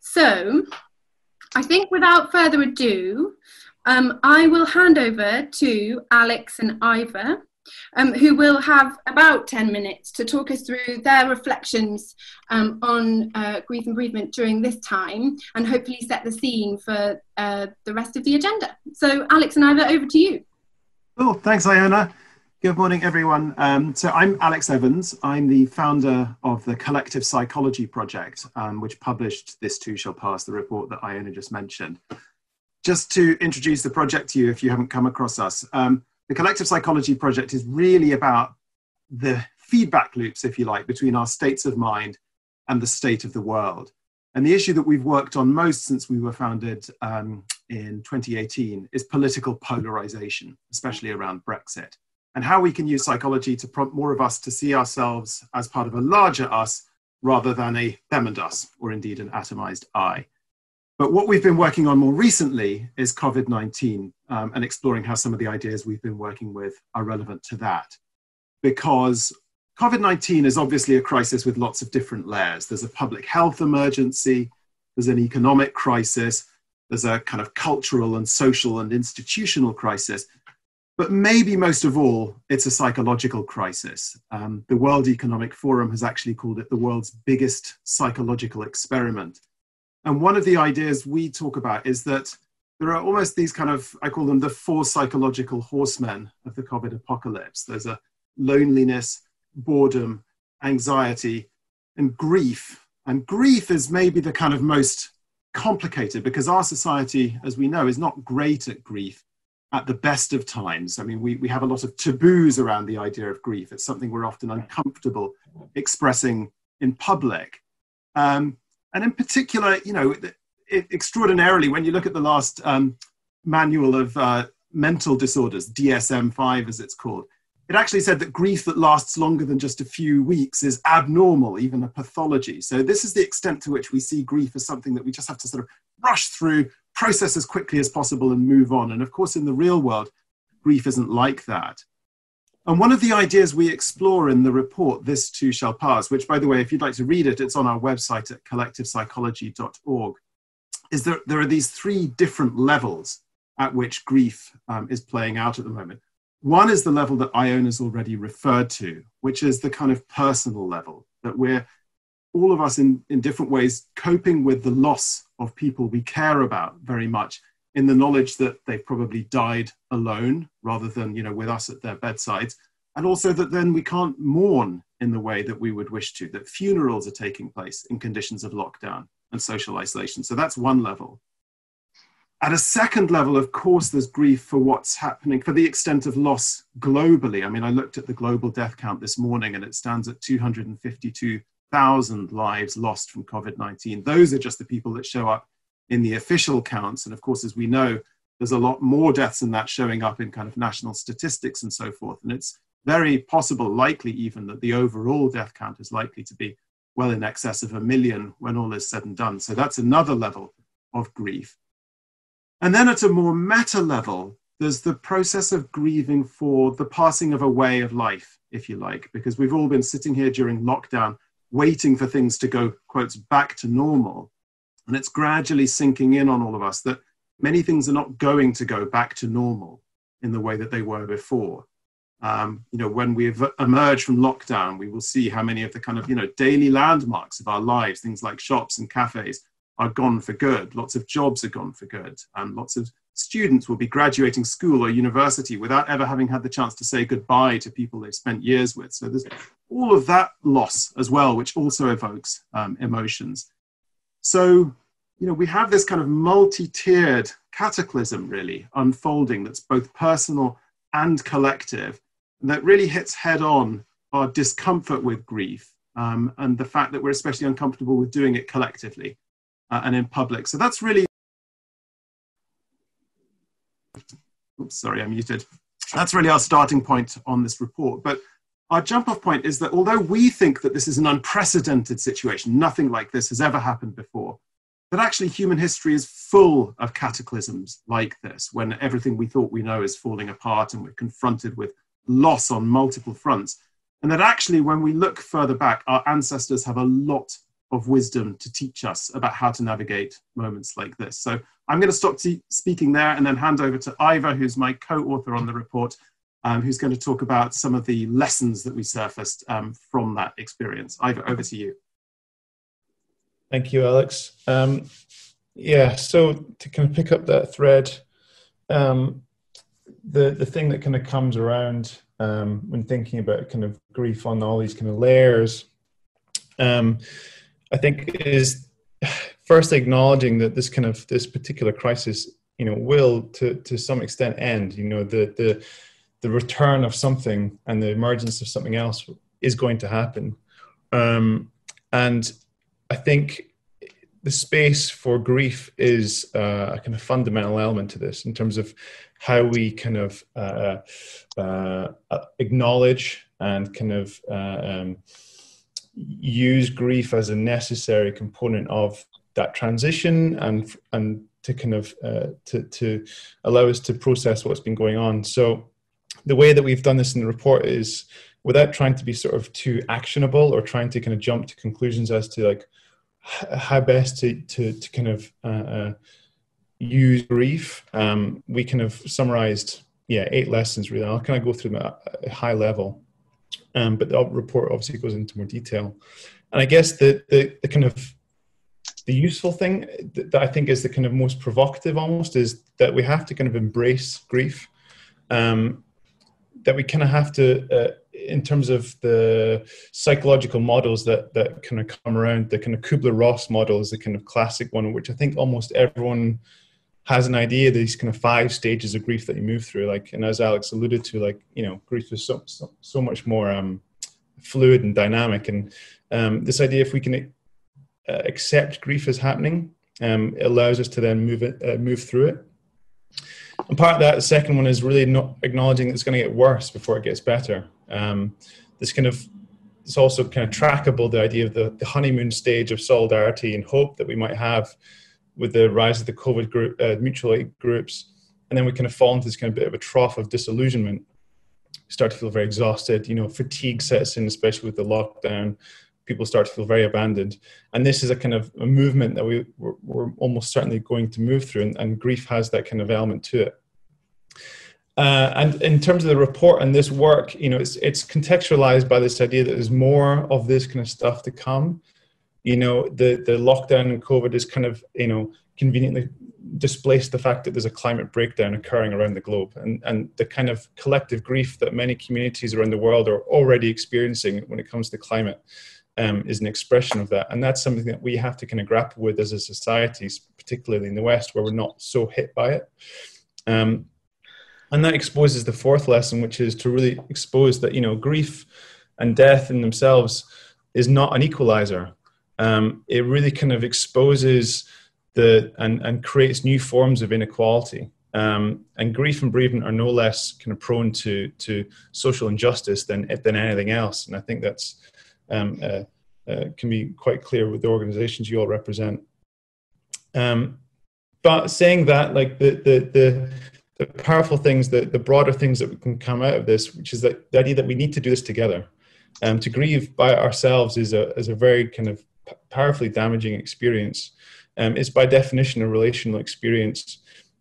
So, I think without further ado, um, I will hand over to Alex and Ivor, um, who will have about 10 minutes to talk us through their reflections um, on uh, grief and bereavement during this time and hopefully set the scene for uh, the rest of the agenda. So, Alex and Ivor, over to you. Cool, thanks, Iona. Good morning, everyone. Um, so I'm Alex Evans. I'm the founder of the Collective Psychology Project, um, which published This Too Shall Pass, the report that Iona just mentioned. Just to introduce the project to you, if you haven't come across us, um, the Collective Psychology Project is really about the feedback loops, if you like, between our states of mind and the state of the world. And the issue that we've worked on most since we were founded um, in 2018 is political polarization, especially around Brexit and how we can use psychology to prompt more of us to see ourselves as part of a larger us rather than a them and us, or indeed an atomized I. But what we've been working on more recently is COVID 19 um, and exploring how some of the ideas we've been working with are relevant to that. Because COVID 19 is obviously a crisis with lots of different layers. There's a public health emergency, there's an economic crisis, there's a kind of cultural and social and institutional crisis, but maybe most of all, it's a psychological crisis. Um, the World Economic Forum has actually called it the world's biggest psychological experiment. And one of the ideas we talk about is that there are almost these kind of, I call them the four psychological horsemen of the COVID apocalypse. There's a loneliness, boredom, anxiety, and grief. And grief is maybe the kind of most complicated because our society, as we know, is not great at grief at the best of times. I mean, we, we have a lot of taboos around the idea of grief. It's something we're often uncomfortable expressing in public. Um, and in particular, you know, it, extraordinarily, when you look at the last um, manual of uh, mental disorders, DSM 5 as it's called, it actually said that grief that lasts longer than just a few weeks is abnormal, even a pathology. So, this is the extent to which we see grief as something that we just have to sort of rush through, process as quickly as possible, and move on. And of course, in the real world, grief isn't like that. And one of the ideas we explore in the report, This Too Shall Pass, which, by the way, if you'd like to read it, it's on our website at collectivepsychology.org, is that there are these three different levels at which grief um, is playing out at the moment. One is the level that Iona's already referred to, which is the kind of personal level that we're all of us in, in different ways coping with the loss of people we care about very much in the knowledge that they've probably died alone rather than you know with us at their bedsides. And also that then we can't mourn in the way that we would wish to that funerals are taking place in conditions of lockdown and social isolation. So that's one level. At a second level, of course, there's grief for what's happening, for the extent of loss globally. I mean, I looked at the global death count this morning and it stands at 252,000 lives lost from COVID 19. Those are just the people that show up in the official counts. And of course, as we know, there's a lot more deaths than that showing up in kind of national statistics and so forth. And it's very possible, likely even, that the overall death count is likely to be well in excess of a million when all is said and done. So that's another level of grief. And then at a more meta level, there's the process of grieving for the passing of a way of life, if you like, because we've all been sitting here during lockdown waiting for things to go, quotes, back to normal. And it's gradually sinking in on all of us that many things are not going to go back to normal in the way that they were before. Um, you know, when we emerge from lockdown, we will see how many of the kind of, you know, daily landmarks of our lives, things like shops and cafes, are gone for good. Lots of jobs are gone for good. And lots of students will be graduating school or university without ever having had the chance to say goodbye to people they've spent years with. So there's all of that loss as well, which also evokes um, emotions. So, you know, we have this kind of multi tiered cataclysm really unfolding that's both personal and collective, that really hits head on our discomfort with grief um, and the fact that we're especially uncomfortable with doing it collectively uh, and in public. So that's really, oops, sorry, I'm muted. That's really our starting point on this report. But our jump off point is that although we think that this is an unprecedented situation, nothing like this has ever happened before, that actually human history is full of cataclysms like this, when everything we thought we know is falling apart and we're confronted with loss on multiple fronts. And that actually, when we look further back, our ancestors have a lot of wisdom to teach us about how to navigate moments like this. So I'm going to stop speaking there and then hand over to Ivor, who's my co-author on the report, um, who's going to talk about some of the lessons that we surfaced um, from that experience. Ivor, over to you. Thank you, Alex. Um, yeah, so to kind of pick up that thread, um, the the thing that kind of comes around um, when thinking about kind of grief on all these kind of layers, um, I think is first acknowledging that this kind of this particular crisis, you know, will to to some extent end. You know, the the the return of something and the emergence of something else is going to happen, um, and I think the space for grief is uh, a kind of fundamental element to this in terms of how we kind of uh, uh, acknowledge and kind of uh, um, use grief as a necessary component of that transition and and to kind of uh, to to allow us to process what's been going on. So the way that we've done this in the report is without trying to be sort of too actionable or trying to kind of jump to conclusions as to like how best to to, to kind of uh, uh, use grief. Um, we kind of summarized yeah eight lessons really. I'll kind of go through them at a high level, um, but the report obviously goes into more detail. And I guess the the, the kind of the useful thing that I think is the kind of most provocative almost is that we have to kind of embrace grief. Um, that we kind of have to uh, in terms of the psychological models that that kind of come around, the kind of Kubler Ross model is the kind of classic one, which I think almost everyone has an idea these kind of five stages of grief that you move through. Like, and as Alex alluded to, like you know, grief is so so, so much more um, fluid and dynamic, and um, this idea if we can uh, accept grief as happening, um, it allows us to then move it uh, move through it and part of that, the second one is really not acknowledging that it's going to get worse before it gets better. Um, this kind of it's also kind of trackable the idea of the, the honeymoon stage of solidarity and hope that we might have with the rise of the COVID group, uh, mutual aid groups, and then we kind of fall into this kind of bit of a trough of disillusionment. We start to feel very exhausted. You know, fatigue sets in, especially with the lockdown people start to feel very abandoned. And this is a kind of a movement that we, we're, we're almost certainly going to move through, and, and, grief has that kind of element to it. Uh, and in terms of the report and this work, you know, it's, it's contextualized by this idea that there's more of this kind of stuff to come. You know, the, the lockdown and COVID is kind of, you know, conveniently displaced the fact that there's a climate breakdown occurring around the globe and, and the kind of collective grief that many communities around the world are already experiencing when it comes to climate um, is an expression of that. And that's something that we have to kind of grapple with as a society, particularly in the West, where we're not so hit by it. Um, and that exposes the fourth lesson, which is to really expose that, you know, grief and death in themselves is not an equalizer. Um, it really kind of exposes the and, and creates new forms of inequality. Um, and grief and bereavement are no less kind of prone to to social injustice than than anything else. And I think that's um, uh, uh, can be quite clear with the organizations you all represent. Um, but saying that, like the the the, the powerful things, the, the broader things that can come out of this, which is that the idea that we need to do this together. Um, to grieve by ourselves is a is a very kind of powerfully damaging experience. Um, it's by definition a relational experience,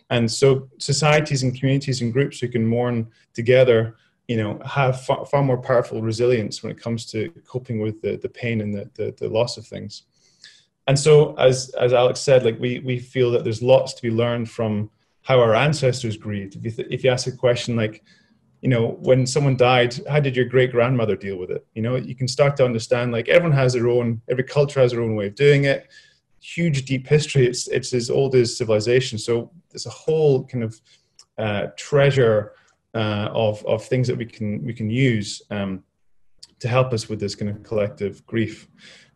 and so societies and communities and groups who can mourn together you know have far, far, more powerful resilience when it comes to coping with the, the pain and the, the, the loss of things and so as as alex said like we we feel that there's lots to be learned from how our ancestors grieved if you, th- if you ask a question like you know when someone died how did your great grandmother deal with it you know you can start to understand like everyone has their own every culture has their own way of doing it huge deep history it's it's as old as civilization so there's a whole kind of uh, treasure uh, of of things that we can we can use um, to help us with this kind of collective grief.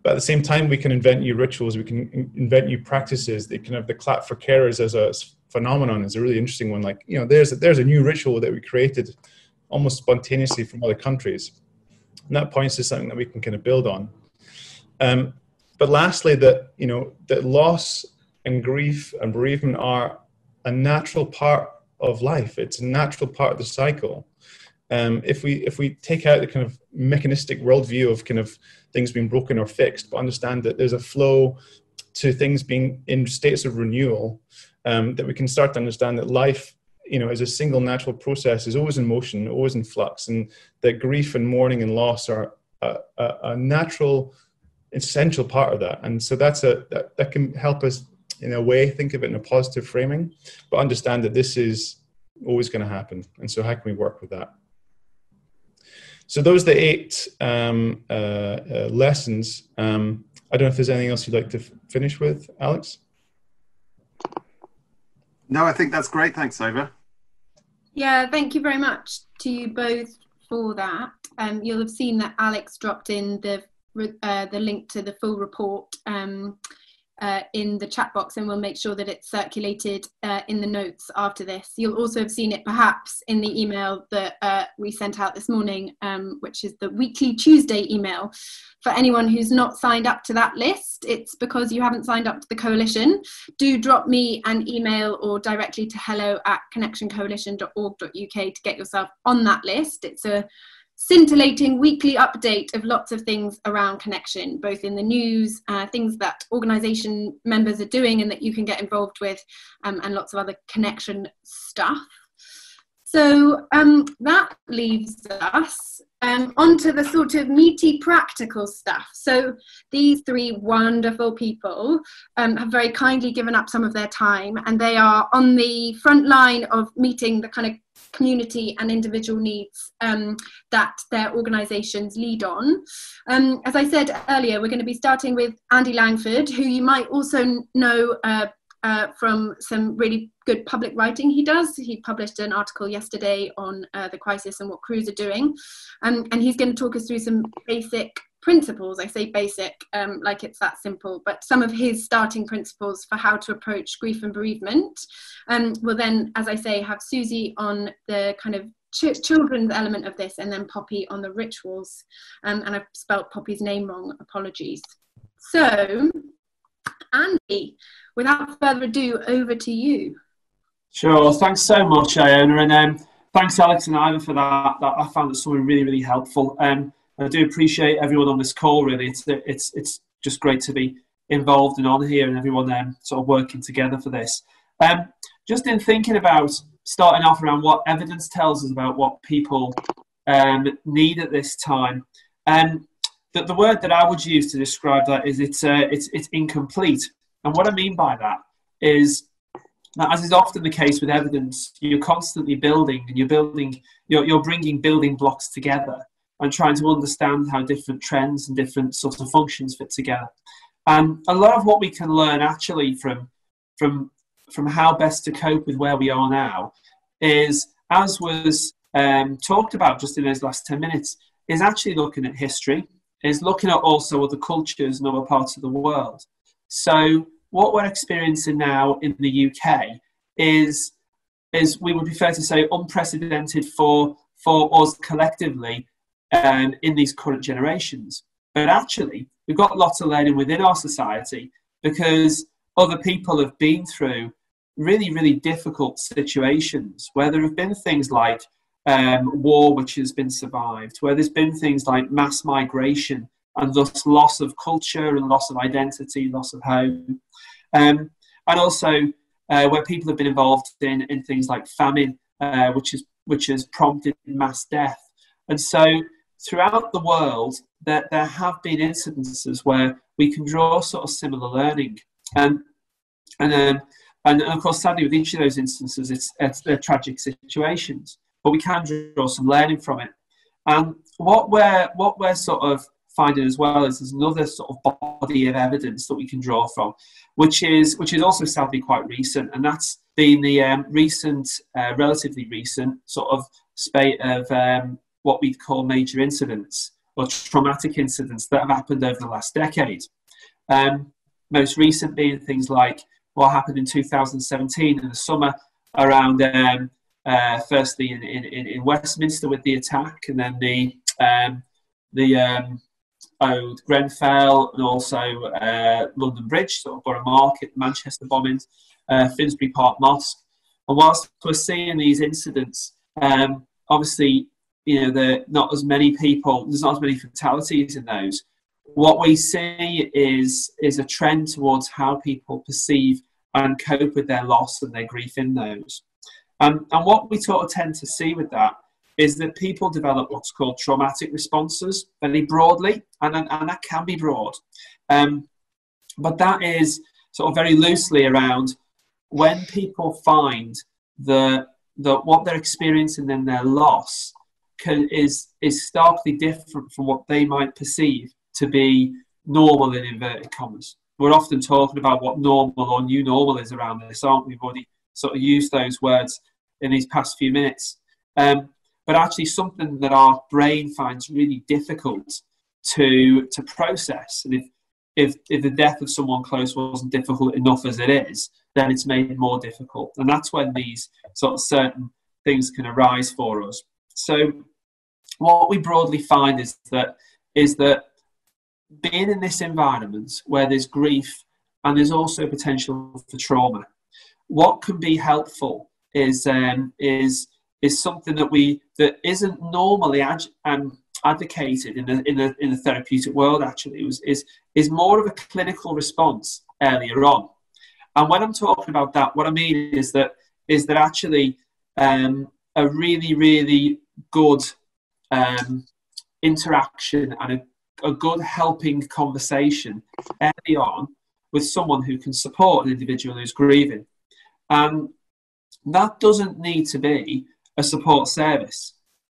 But at the same time, we can invent new rituals. We can invent new practices. They kind of the clap for carers as a phenomenon is a really interesting one. Like you know, there's a, there's a new ritual that we created almost spontaneously from other countries, and that points to something that we can kind of build on. Um, but lastly, that you know that loss and grief and bereavement are a natural part of life. It's a natural part of the cycle. um, if we if we take out the kind of mechanistic worldview of kind of things being broken or fixed, but understand that there's a flow to things being in states of renewal, um, that we can start to understand that life, you know, is a single natural process, is always in motion, always in flux, and that grief and mourning and loss are a, a, a natural, essential part of that. And so that's a that, that can help us in a way think of it in a positive framing, but understand that this is always going to happen. And so how can we work with that? So those are the eight um, uh, uh, lessons. Um, I don't know if there's anything else you'd like to f- finish with, Alex. No, I think that's great. Thanks, Ivor. Yeah, thank you very much to you both for that. Um, you'll have seen that Alex dropped in the uh, the link to the full report um, uh, in the chat box and we'll make sure that it's circulated uh, in the notes after this. You'll also have seen it perhaps in the email that uh, we sent out this morning, um, which is the weekly Tuesday email. For anyone who's not signed up to that list, it's because you haven't signed up to the coalition. Do drop me an email or directly to hello at connectioncoalition.org.uk to get yourself on that list. It's a scintillating weekly update of lots of things around connection, both in the news, uh, things that organisation members are doing and that you can get involved with, um, and lots of other connection stuff. So um, that leaves us um, onto the sort of meaty practical stuff. So these three wonderful people um, have very kindly given up some of their time and they are on the front line of meeting the kind of community and individual needs um, that their organisations lead on. Um, as I said earlier, we're going to be starting with Andy Langford, who you might also know uh, uh, from some really good public writing he does. He published an article yesterday on uh, the crisis and what Cruse are doing. Um, and he's going to talk us through some basic principles. I say basic, um, like it's that simple, but some of his starting principles for how to approach grief and bereavement. Um, we'll then, as I say, have Suzie on the kind of ch- children's element of this, and then Poppy on the rituals. Um, and I've spelt Poppy's name wrong, apologies. So, Andy, without further ado, over to you. Sure, thanks so much, Iona, and um, thanks Alex and Ivor, for that. that. I found it something really, really helpful. Um, I do appreciate everyone on this call. Really, it's it's it's just great to be involved and on here, and everyone um, sort of working together for this. Um, just in thinking about starting off around what evidence tells us about what people um, need at this time. Um, the, the word that I would use to describe that is it's, uh, it's, it's incomplete. And what I mean by that is that, as is often the case with evidence, you're constantly building and you're building, you're, you're bringing building blocks together and trying to understand how different trends and different sorts of functions fit together. And a lot of what we can learn actually from, from, from how best to cope with where we are now is, as was um, talked about just in those last 10 minutes, is actually looking at history, is looking at also other cultures and other parts of the world. So, what we're experiencing now in the UK is, is we would be fair to say, unprecedented for, for us collectively um, in these current generations. But actually, we've got lots of learning within our society because other people have been through really, really difficult situations where there have been things like um, war, which has been survived, where there's been things like mass migration and thus loss of culture and loss of identity, loss of home, um, and also uh, where people have been involved in, in things like famine, uh, which, is, which has prompted mass death. And so throughout the world, there, there have been incidences where we can draw sort of similar learning. And, and, um, and, of course, sadly, with each of those instances, it's, it's they're tragic situations, but we can draw some learning from it. And what we're, what we're sort of finding as well is there's another sort of body of evidence that we can draw from, which is, which is also sadly quite recent, and that's been the um, recent, uh, relatively recent sort of spate of um, what we'd call major incidents or traumatic incidents that have happened over the last decade. Um, most recent being things like what happened in 2017 in the summer around, um, uh, firstly in, in, in, Westminster with the attack, and then the um, the um, Grenfell, and also uh, London Bridge, sort of Borough Market, Manchester bombings, uh, Finsbury Park Mosque. And whilst we're seeing these incidents, um, obviously you know, the not as many people, there's not as many fatalities in those. What we see is is a trend towards how people perceive and cope with their loss and their grief in those. And what we sort of tend to see with that is that people develop what's called traumatic responses very broadly, and, and that can be broad. Um, but that is sort of very loosely around when people find that, that what they're experiencing in their loss can, is, is starkly different from what they might perceive to be normal in inverted commas. We're often talking about what normal or new normal is around this, aren't we? We've already sort of used those words in these past few minutes. Um, but actually, something that our brain finds really difficult to to process. And if if if the death of someone close wasn't difficult enough as it is, then it's made more difficult. And that's when these sort of certain things can arise for us. So what we broadly find is that is that being in this environment where there's grief and there's also potential for trauma, what can be helpful is um, is is something that we that isn't normally ad, um, advocated in the in the in the therapeutic world. Actually, was, is is more of a clinical response earlier on. And when I'm talking about that, what I mean is that is that actually um, a really really good um, interaction and a, a good helping conversation early on with someone who can support an individual who's grieving. And that doesn't need to be a support service.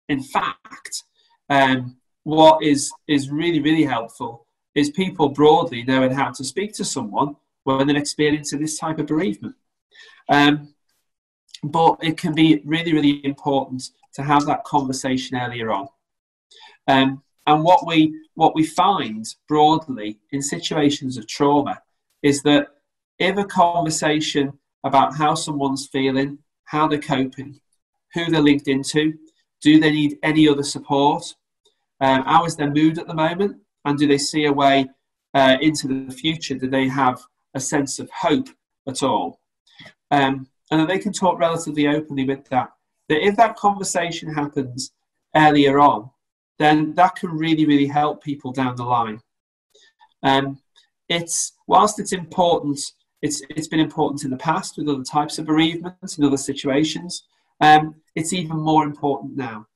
In fact, um, what is, is really, really helpful is people broadly knowing how to speak to someone when they're experiencing this type of bereavement. Um, but it can be really, really important to have that conversation earlier on. Um, and what we, what we find broadly in situations of trauma is that if a conversation about how someone's feeling, how they're coping, who they're linked into, do they need any other support, um, how is their mood at the moment, and do they see a way uh, into the future? Do they have a sense of hope at all? Um, and then they can talk relatively openly with that. That if that conversation happens earlier on, then that can really, really help people down the line. Um, it's whilst it's important it's, it's been important in the past with other types of bereavements and other situations. Um, it's even more important now.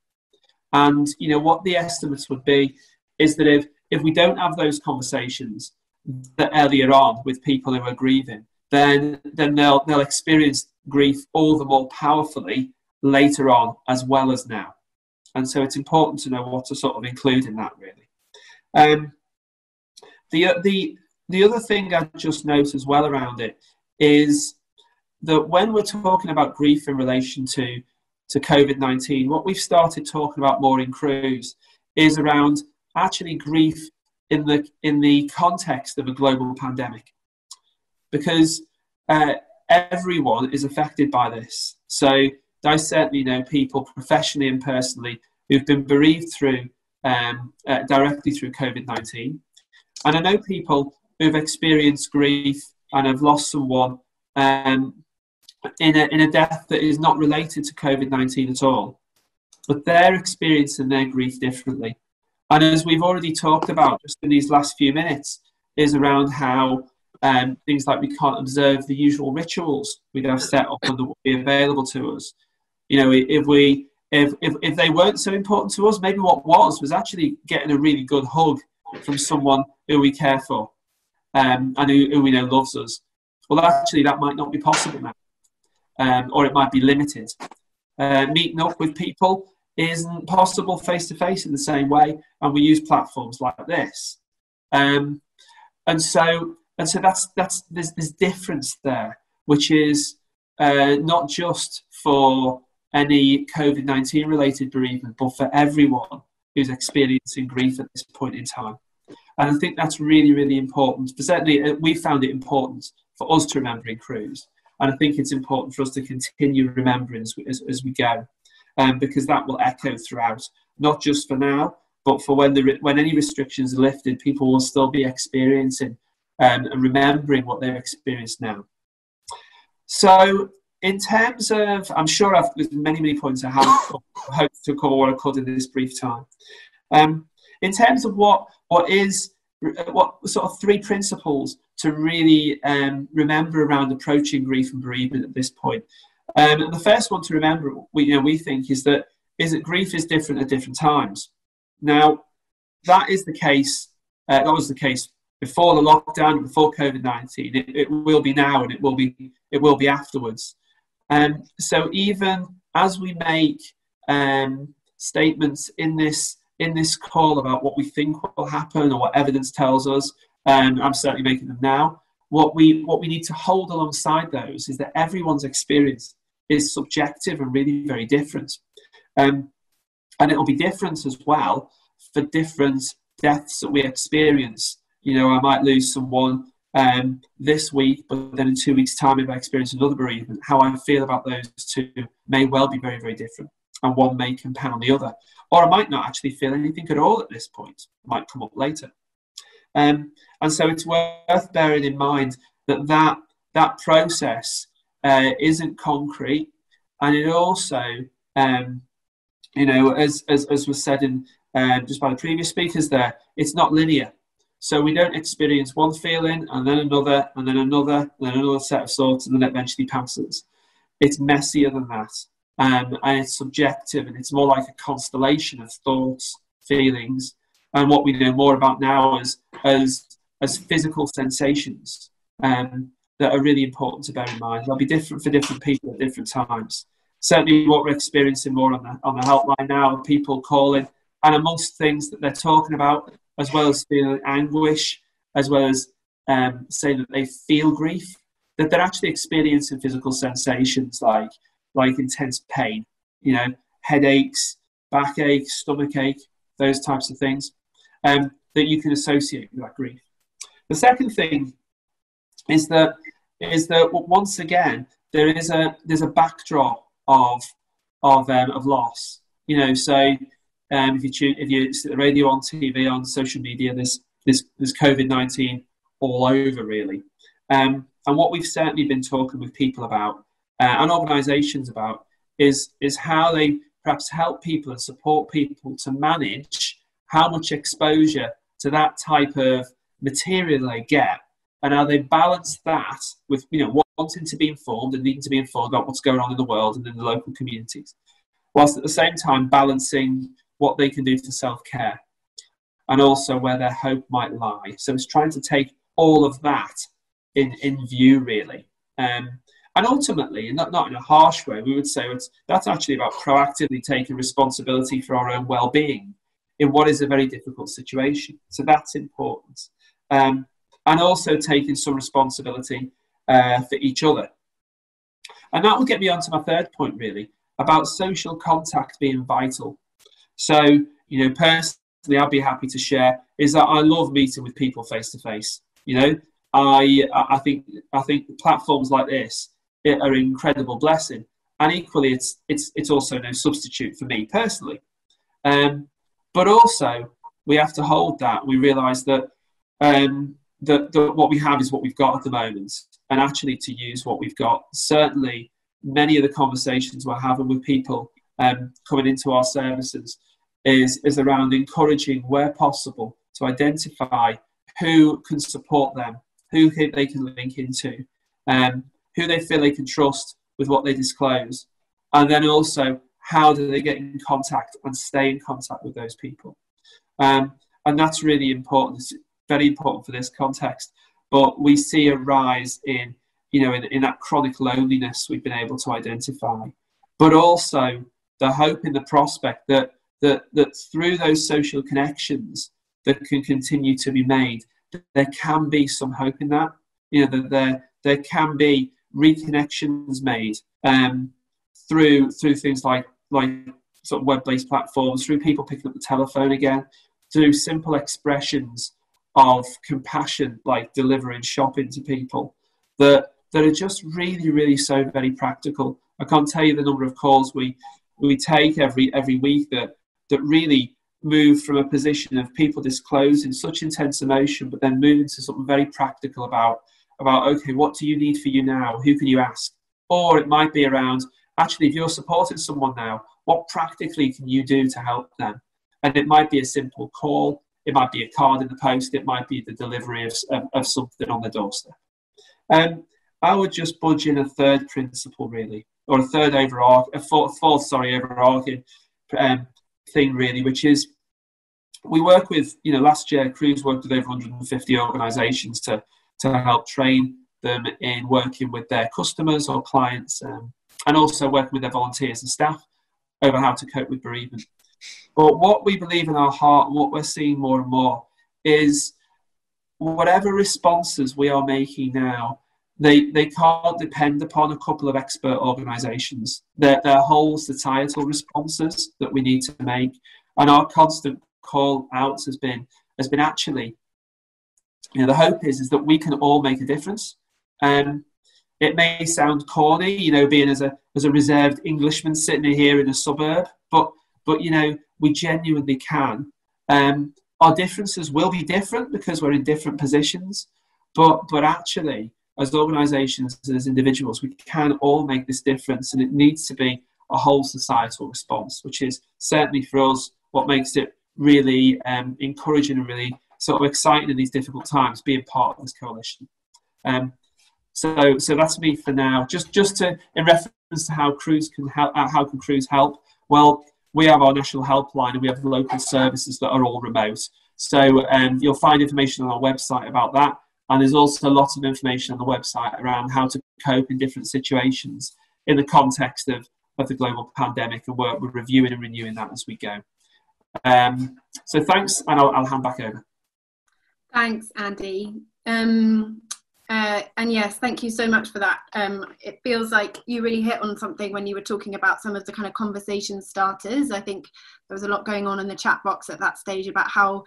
And you know what the estimates would be is that if if we don't have those conversations earlier on with people who are grieving, then then they'll they'll experience grief all the more powerfully later on as well as now. And so it's important to know what to sort of include in that really. Um, the the the other thing I just note as well around it is that when we're talking about grief in relation to, to COVID 19, what we've started talking about more in Cruse is around actually grief in the, in the context of a global pandemic. Because uh, everyone is affected by this. So I certainly know people professionally and personally who've been bereaved through um, uh, directly through COVID 19. And I know people who've experienced grief and have lost someone um, in, a, in a death that is not related to COVID 19 at all. But they're experiencing their grief differently. And as we've already talked about just in these last few minutes, is around how um, things like we can't observe the usual rituals we'd have set up and that would be available to us. You know, if we if, if, if they weren't so important to us, maybe what was was actually getting a really good hug from someone who we care for um, and who, who, we know loves us. Well, actually, that might not be possible now, um, or it might be limited. Uh, meeting up with people isn't possible face to face in the same way, and we use platforms like this. Um, and so, and so that's that's there's this difference there, which is uh, not just for any COVID nineteen related bereavement, but for everyone who's experiencing grief at this point in time. And I think that's really, really important. But certainly, uh, we found it important for us to remember in Cruse. And I think it's important for us to continue remembering as we, as, we go, um, because that will echo throughout, not just for now, but for when, the, when any restrictions are lifted, people will still be experiencing um, and remembering what they've experienced now. So, in terms of, I'm sure I've, there's many, many points I haven't hoped to cover what I could in this brief time. Um, in terms of what, what is, what sort of three principles to really um, remember around approaching grief and bereavement at this point. Um, and the first one to remember, we, you know, we think, is that is that grief is different at different times. Now, that is the case. Uh, that was the case before the lockdown, before COVID nineteen. It, it, will be now, and it will be it will be afterwards. Um, so even as we make um, statements in this in this call about what we think will happen or what evidence tells us, um, I'm certainly making them now. What we what we need to hold alongside those is that everyone's experience is subjective and really very different, um, and it'll be different as well for different deaths that we experience. You know, I might lose someone um, this week, but then in two weeks' time, if I experience another bereavement, how I feel about those two may well be very, very different, and one may compound the other. Or I might not actually feel anything at all at this point, it might come up later. Um, and so it's worth bearing in mind that that, that process uh, isn't concrete, and it also, um, you know, as, as, as was said in um, just by the previous speakers there, it's not linear. So we don't experience one feeling and then another and then another and then another set of thoughts and then it eventually passes. It's messier than that. Um, and it's subjective and it's more like a constellation of thoughts, feelings, and what we know more about now as as as physical sensations um, that are really important to bear in mind. They'll be different for different people at different times. Certainly, what we're experiencing more on the on the helpline now, people calling, and amongst things that they're talking about, as well as feeling anguish, as well as um, saying that they feel grief, that they're actually experiencing physical sensations like like intense pain, you know, headaches, backache, stomach ache, those types of things um, that you can associate with that grief. The second thing is that is that once again there is a there's a backdrop of of um, of loss. You know, so um, if you tune, if you see the radio on TV on social media, there's there's, there's COVID nineteen all over really. Um, and what we've certainly been talking with people about uh, and organisations about is is how they perhaps help people and support people to manage how much exposure to that type of material they get and how they balance that with you know wanting to be informed and needing to be informed about what's going on in the world and in the local communities whilst at the same time balancing what they can do for self-care and also where their hope might lie. So it's trying to take all of that in, in view really. Um, and ultimately and not, not in a harsh way we would say it's that's actually about proactively taking responsibility for our own well-being in what is a very difficult situation. So that's important. Um, and also taking some responsibility uh, for each other. And that will get me on to my third point, really, about social contact being vital. So, you know, personally, I'd be happy to share is that I love meeting with people face to face. You know, I I think I think platforms like this are an incredible blessing, and equally, it's it's it's also no substitute for me personally. Um, but also, we have to hold that. We realise that, um, that, that what we have is what we've got at the moment, and actually to use what we've got. Certainly, many of the conversations we're having with people um, coming into our services is, is around encouraging, where possible, to identify who can support them, who they can link into, um, who they feel they can trust with what they disclose, and then also how do they get in contact and stay in contact with those people? Um, and that's really important. It's very important for this context. But we see a rise in, you know, in, in that chronic loneliness we've been able to identify, but also the hope in the prospect that that that through those social connections that can continue to be made, there can be some hope in that. You know, that there there can be reconnections made um, through through things like like sort of web-based platforms, through people picking up the telephone again, through simple expressions of compassion, like delivering shopping to people, that that are just really, really so very practical. I can't tell you the number of calls we we take every every week that that really move from a position of people disclosing such intense emotion, but then moving to something very practical about about okay, what do you need for you now? Who can you ask? or it might be around actually, if you're supporting someone now, what practically can you do to help them? And it might be a simple call, it might be a card in the post, it might be the delivery of, of, of something on the doorstep. Um, I would just budge in a third principle, really, or a third overall, a fourth, fourth sorry, overarching um, thing, really, which is we work with, you know, last year, Cruse worked with over 150 organisations to, to help train them in working with their customers or clients um, and also working with their volunteers and staff over how to cope with bereavement. But what we believe in our heart, what we're seeing more and more, is whatever responses we are making now, they, they can't depend upon a couple of expert organisations. They're, they're whole societal responses that we need to make. And our constant call out has been has been actually, you know, the hope is is that we can all make a difference. Um, it may sound corny, you know, being as a as a reserved Englishman sitting here in a suburb, but but you know, we genuinely can. Um, our differences will be different because we're in different positions, but but actually, as organisations and as individuals, we can all make this difference, and it needs to be a whole societal response, which is certainly for us what makes it really um, encouraging and really sort of exciting in these difficult times, being part of this coalition. Um, so, so that's me for now. Just, just to in reference to how Cruse can help, uh, how can Cruse help? Well, we have our national helpline and we have local services that are all remote. So um, you'll find information on our website about that. And there's also lots of information on the website around how to cope in different situations in the context of, of the global pandemic. And we're, we're reviewing and renewing that as we go. Um, so thanks, and I'll, I'll, hand back over. Thanks, Andy. Um, uh, and yes, thank you so much for that. Um, it feels like you really hit on something when you were talking about some of the kind of conversation starters. I think there was a lot going on in the chat box at that stage about how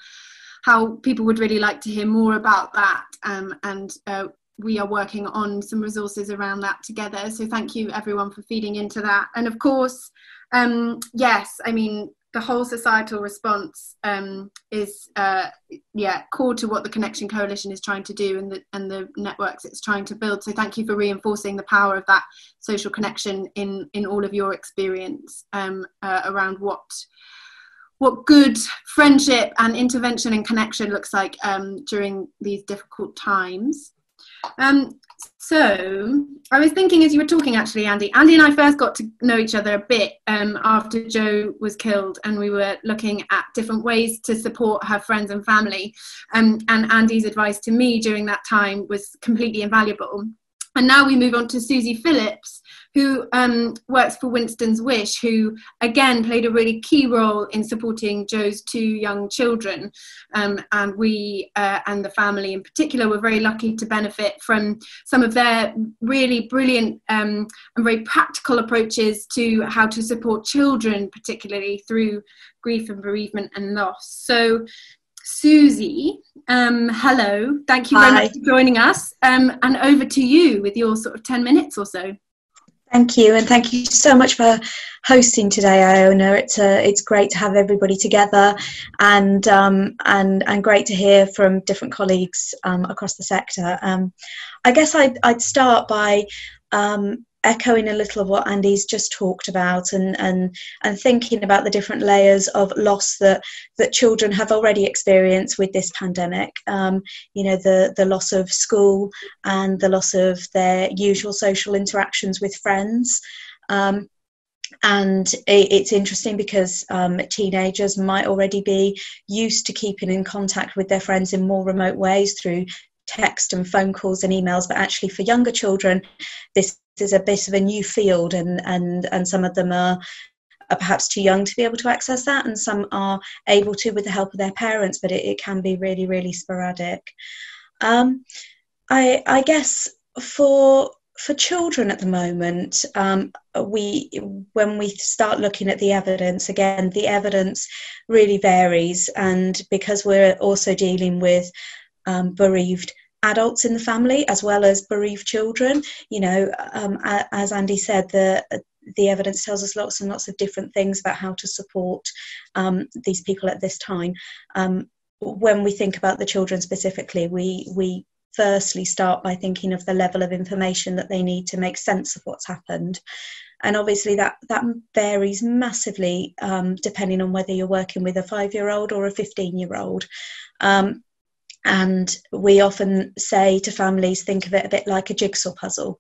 how people would really like to hear more about that. Um, and uh, we are working on some resources around that together. So thank you everyone for feeding into that. And of course, um, yes, I mean the whole societal response um, is uh, yeah core to what the Connection Coalition is trying to do and the and the networks it's trying to build. So thank you for reinforcing the power of that social connection in in all of your experience um, uh, around what what good friendship and intervention and connection looks like um, during these difficult times. So I was thinking as you were talking, actually, Andy. Andy and I first got to know each other a bit um, after Jo was killed, and we were looking at different ways to support her friends and family. Um, and Andy's advice to me during that time was completely invaluable. And now we move on to Suzie Philipps, who um, works for Winston's Wish, who again played a really key role in supporting Jo's two young children. Um, and we uh, and the family in particular were very lucky to benefit from some of their really brilliant um, and very practical approaches to how to support children, particularly through grief and bereavement and loss. So Suzie, um, hello. Thank you very much for joining us. Um, and over to you with your sort of 10 minutes or so. Thank you, and thank you so much for hosting today, Iona. It's uh, it's great to have everybody together, and um, and and great to hear from different colleagues um, across the sector. Um, I guess I'd, I'd start by um, echoing a little of what Andy's just talked about and, and, and thinking about the different layers of loss that, that children have already experienced with this pandemic. Um, you know, the, the loss of school and the loss of their usual social interactions with friends. Um, and it's interesting because um, teenagers might already be used to keeping in contact with their friends in more remote ways through text and phone calls and emails but actually for younger children this is a bit of a new field and and and some of them are are perhaps too young to be able to access that and some are able to with the help of their parents but it, it can be really really sporadic. Um, I, I guess for for children at the moment, um, we when we start looking at the evidence again, the evidence really varies, and because we're also dealing with um, bereaved adults in the family as well as bereaved children. You know, um, as Andy said, the the evidence tells us lots and lots of different things about how to support um, these people at this time. Um, when we think about the children specifically, we we firstly start by thinking of the level of information that they need to make sense of what's happened and obviously that that varies massively um, depending on whether you're working with a five year old or a 15 year old um, and we often say to families think of it a bit like a jigsaw puzzle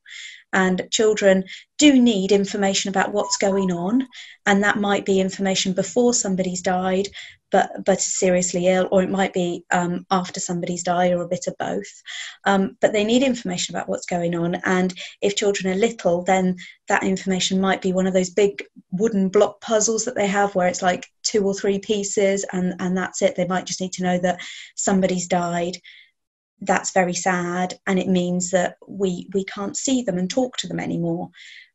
and children do need information about what's going on and that might be information before somebody's died but but seriously ill or it might be um, after somebody's died or a bit of both. Um, but they need information about what's going on and if children are little then that information might be one of those big wooden block puzzles that they have where it's like two or three pieces and and that's it. They might just need to know that somebody's died that's very sad and it means that we we can't see them and talk to them anymore.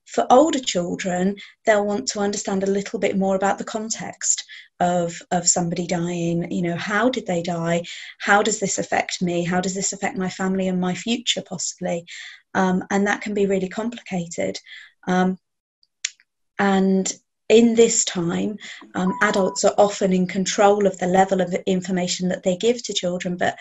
For older children they'll want to understand a little bit more about the context of of somebody dying. You know how did they die? How does this affect me? How does this affect my family and my future possibly? Um, and that can be really complicated. Um, and in this time, um, adults are often in control of the level of information that they give to children, but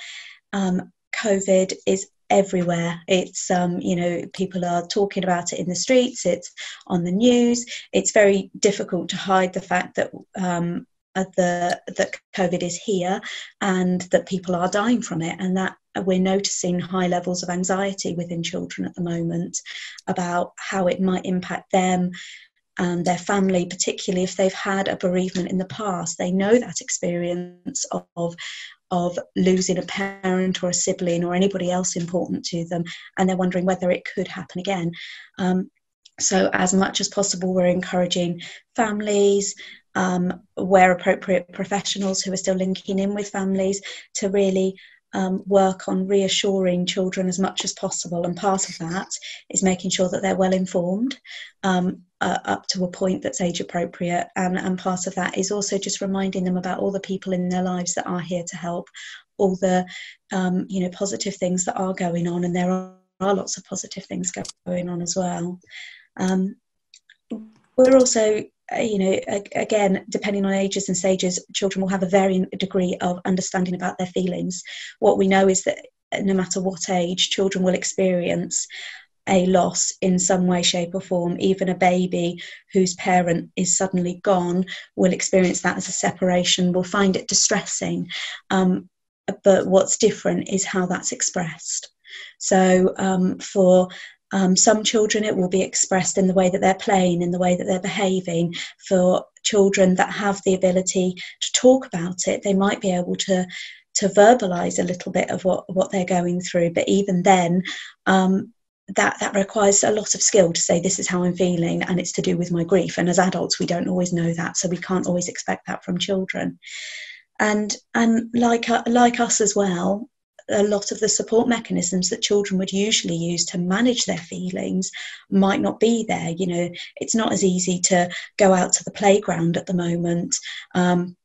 um, COVID is everywhere. It's um, you know people are talking about it in the streets. It's on the news. It's very difficult to hide the fact that um, uh, the that COVID is here and that people are dying from it, and that we're noticing high levels of anxiety within children at the moment about how it might impact them and their family, particularly if they've had a bereavement in the past. They know that experience of, of losing a parent or a sibling or anybody else important to them, and they're wondering whether it could happen again. Um, so, as much as possible, we're encouraging families, um, where appropriate, professionals who are still linking in with families to really um, work on reassuring children as much as possible. And part of that is making sure that they're well informed um, uh, up to a point that's age appropriate. And, and part of that is also just reminding them about all the people in their lives that are here to help, all the um, you know positive things that are going on, and there are, are lots of positive things going on as well. Um, we're also you know, again, depending on ages and stages, children will have a varying degree of understanding about their feelings. What we know is that no matter what age, children will experience a loss in some way, shape, or form. Even a baby whose parent is suddenly gone will experience that as a separation, will find it distressing. Um, but what's different is how that's expressed. So, um, for um, some children, it will be expressed in the way that they're playing, in the way that they're behaving. For children that have the ability to talk about it, they might be able to to verbalize a little bit of what what they're going through. But even then, um, that that requires a lot of skill to say this is how I'm feeling, and it's to do with my grief. And as adults, we don't always know that, so we can't always expect that from children. And and like uh, like us as well, a lot of the support mechanisms that children would usually use to manage their feelings might not be there. You know, it's not as easy to go out to the playground at the moment. Um,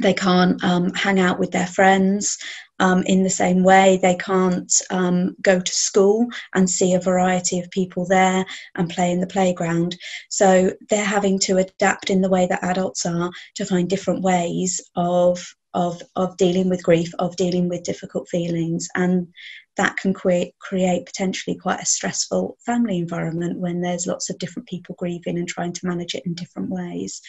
they can't um, hang out with their friends um, in the same way. They can't um, go to school and see a variety of people there and play in the playground. So they're having to adapt in the way that adults are to find different ways of of of dealing with grief, of dealing with difficult feelings, and that can create create potentially quite a stressful family environment when there's lots of different people grieving and trying to manage it in different ways.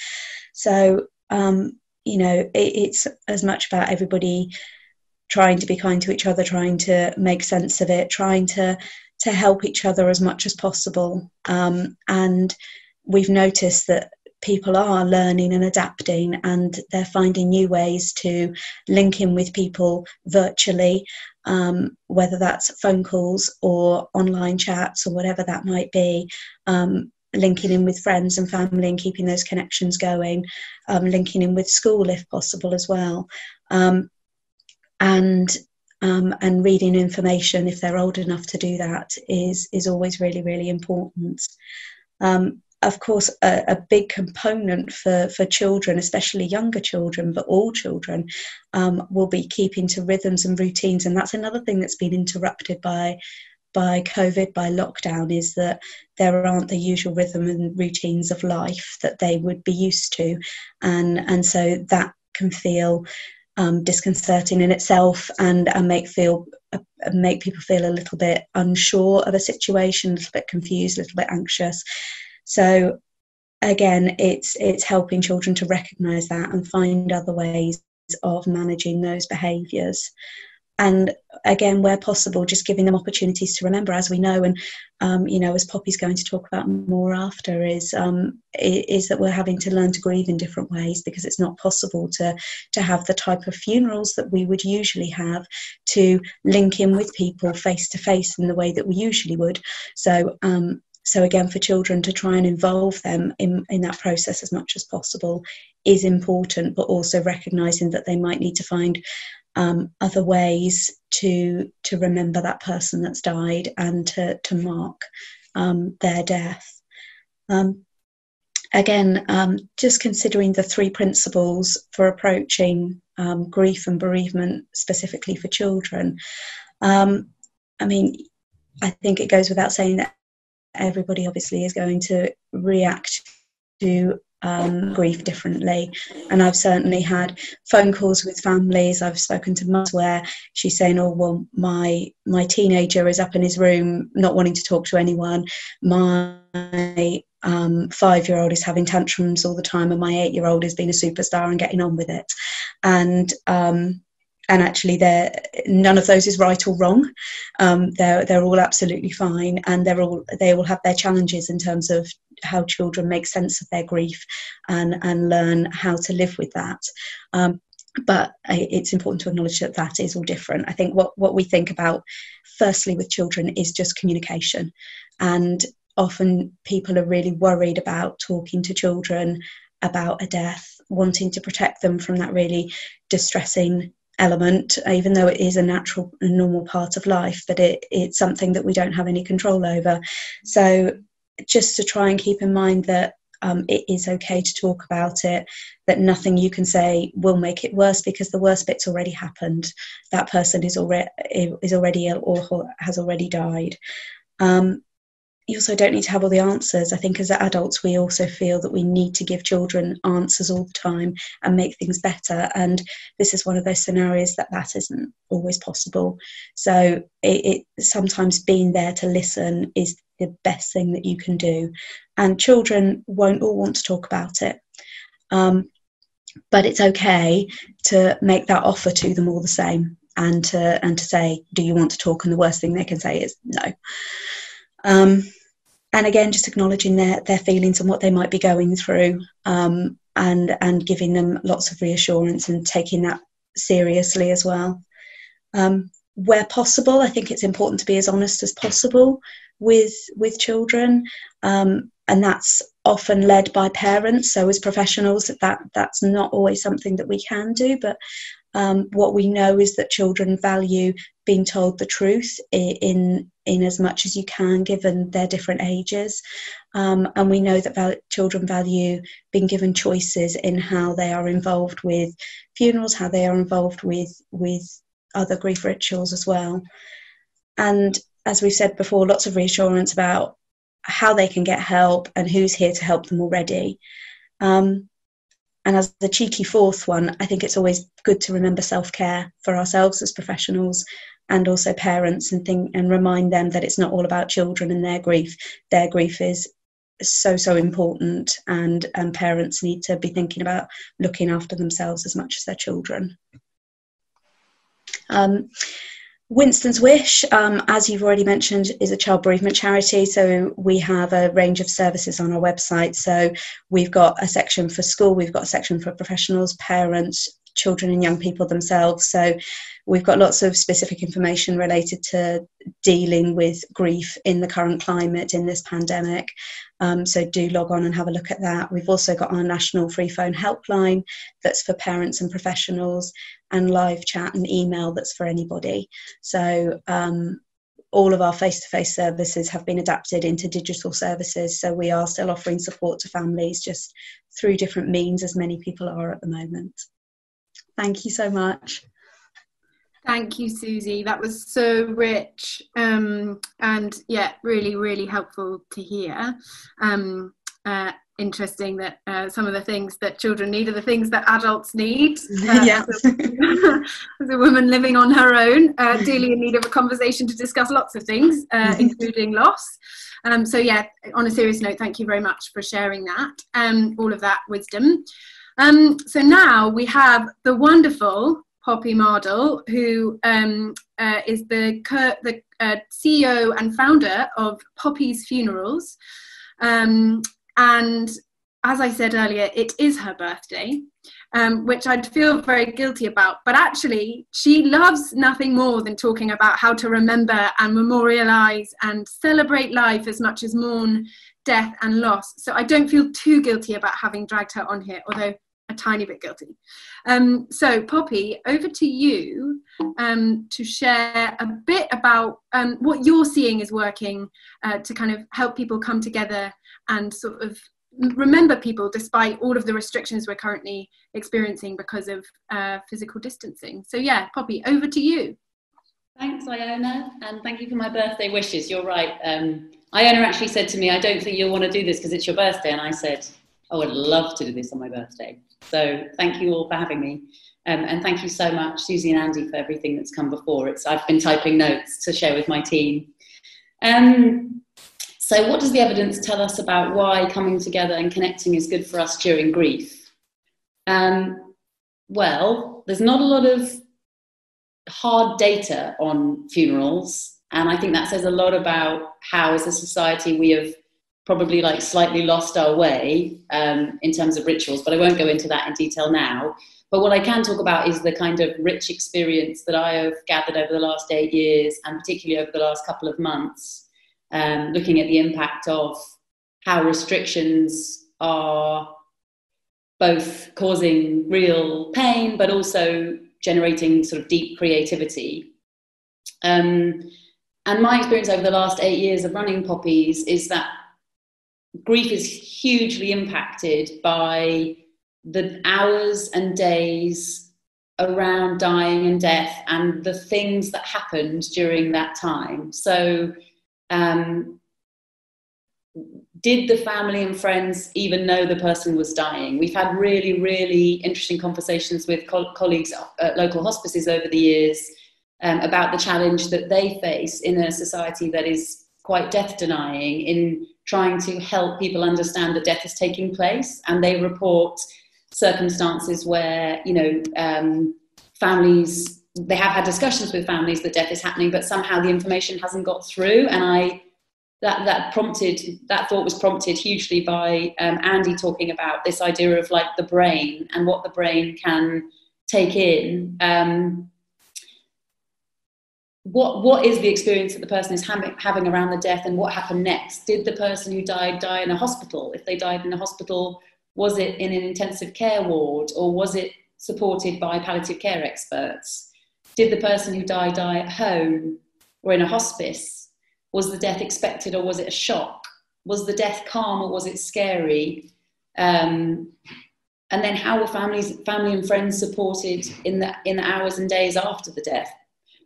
So um, you know, it, it's as much about everybody trying to be kind to each other, trying to make sense of it, trying to to help each other as much as possible, um, and we've noticed that people are learning and adapting and they're finding new ways to link in with people virtually, um, whether that's phone calls or online chats or whatever that might be. Um, linking in with friends and family and keeping those connections going, um, linking in with school if possible as well, um, and um, and reading information if they're old enough to do that is is always really really important. Of course, a, a, big component for, for children, especially younger children, but all children, um, will be keeping to rhythms and routines. And that's another thing that's been interrupted by by COVID, by lockdown, is that there aren't the usual rhythm and routines of life that they would be used to, and and so that can feel um, disconcerting in itself and, and make feel uh, make people feel a little bit unsure of a situation, a little bit confused, a little bit anxious. So again, it's it's helping children to recognise that and find other ways of managing those behaviours. And again where possible just giving them opportunities to remember as we know and um, you know as poppy's going to talk about more after is um, is that we're having to learn to grieve in different ways because it's not possible to to have the type of funerals that we would usually have to link in with people face to face in the way that we usually would. So um, so again for children to try and involve them in, in that process as much as possible is important but also recognizing that they might need to find um, other ways to to remember that person that's died and to to mark um, their death. Um, again, um, just considering the three principles for approaching um, grief and bereavement specifically for children. Um, I mean, I think it goes without saying that everybody obviously is going to react to um, grief differently. And I've certainly had phone calls with families. I've spoken to mums where she's saying, "Oh, well, my my teenager is up in his room, not wanting to talk to anyone. My um, five year old is having tantrums all the time, and my eight year old is being a superstar and getting on with it." And um, and actually they're none of those is right or wrong. Um, they're they're all absolutely fine. And they're all they all have their challenges in terms of how children make sense of their grief and and learn how to live with that. Um, but it's important to acknowledge that that is all different. I think what what we think about firstly with children is just communication. And often people are really worried about talking to children about a death wanting to protect them from that really distressing element, even though it is a natural and normal part of life, but it, it's something that we don't have any control over. So, just to try and keep in mind that um, it is okay to talk about it, that nothing you can say will make it worse because the worst bit's already happened. That person is already is already ill or has already died. Um, you also don't need to have all the answers. I think as adults, we also feel that we need to give children answers all the time and make things better. And this is one of those scenarios that that isn't always possible. So it, it sometimes being there to listen is the best thing that you can do. And children won't all want to talk about it. Um, but it's okay to make that offer to them all the same and to and to say, do you want to talk? And the worst thing they can say is no. Um, and again, just acknowledging their, their feelings and what they might be going through, um, and and giving them lots of reassurance and taking that seriously as well. Um, where possible, I think it's important to be as honest as possible with with children, um, and that's often led by parents. So as professionals, that that's not always something that we can do, but um, what we know is that children value being told the truth in in as much as you can, given their different ages. Um, and we know that val- children value being given choices in how they are involved with funerals, how they are involved with with other grief rituals as well. And as we've said before, lots of reassurance about how they can get help and who's here to help them already. Um, and as the cheeky fourth one, I think it's always good to remember self care for ourselves as professionals and also parents and think and remind them that it's not all about children and their grief. Their grief is so so important and and parents need to be thinking about looking after themselves as much as their children um, Winston's Wish, um, as you've already mentioned, is a child bereavement charity. So we have a range of services on our website. So we've got a section for school, we've got a section for professionals, parents, children, and young people themselves. So we've got lots of specific information related to dealing with grief in the current climate in this pandemic. Um, so do log on and have a look at that. We've also got our national free phone helpline that's for parents and professionals, and live chat and email that's for anybody. So um, all of our face-to-face services have been adapted into digital services. So we are still offering support to families just through different means, as many people are at the moment. Thank you so much. Thank you, Suzie. That was so rich um, and yeah, really, really helpful to hear. Um, uh, interesting that uh, some of the things that children need are the things that adults need. Uh, yeah. As a, as a woman living on her own, uh, dearly in need of a conversation to discuss lots of things, uh, including loss. Um, so yeah, on a serious note, thank you very much for sharing that, um, all of that wisdom. Um, so now we have the wonderful Poppy Mardle, who um, uh, is the, the uh, CEO and founder of Poppy's Funerals. Um, and as I said earlier, it is her birthday, um, which I'd feel very guilty about. But actually, she loves nothing more than talking about how to remember and memorialize and celebrate life as much as mourn death and loss. So I don't feel too guilty about having dragged her on here, although a tiny bit guilty. Um, so, Poppy, over to you um, to share a bit about um, what you're seeing is working uh, to kind of help people come together and sort of remember people despite all of the restrictions we're currently experiencing because of uh, physical distancing. So, yeah, Poppy, over to you. Thanks, Iona, and thank you for my birthday wishes. You're right. Um, Iona actually said to me, I don't think you'll want to do this because it's your birthday. And I said, I would love to do this on my birthday. So thank you all for having me. Um, and thank you so much, Suzie and Andy, for everything that's come before. It's, I've been typing notes to share with my team. Um, so, what does the evidence tell us about why coming together and connecting is good for us during grief? Um, well, there's not a lot of hard data on funerals, and I think that says a lot about how, as a society, we have probably like slightly lost our way um, in terms of rituals, but I won't go into that in detail now. But what I can talk about is the kind of rich experience that I have gathered over the last eight years, and particularly over the last couple of months, um, looking at the impact of how restrictions are both causing real pain, but also generating sort of deep creativity. Um, and my experience over the last eight years of running Poppy's is that grief is hugely impacted by the hours and days around dying and death and the things that happened during that time. So, um, did the family and friends even know the person was dying? We've had really, really interesting conversations with co- colleagues at local hospices over the years um, about the challenge that they face in a society that is quite death denying in trying to help people understand that death is taking place, and they report circumstances where you know um, families they have had discussions with families that death is happening, but somehow the information hasn't got through, and I. That, that prompted that thought was prompted hugely by um, Andy talking about this idea of like the brain and what the brain can take in um, what what is the experience that the person is having, having around the death and what happened next? Did the person who died die in a hospital? If they died in a hospital was it in an intensive care ward or was it supported by palliative care experts? Did the person who died die at home or in a hospice? Was the death expected or was it a shock? Was the death calm or was it scary? Um, and then how were families family and friends supported in the in the hours and days after the death